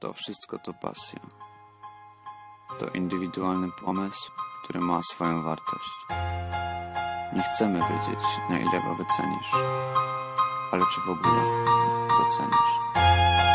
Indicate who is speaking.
Speaker 1: To wszystko to pasja. To indywidualny pomysł, który ma swoją wartość. Nie chcemy wiedzieć, na ile go wycenisz, ale czy w ogóle docenisz.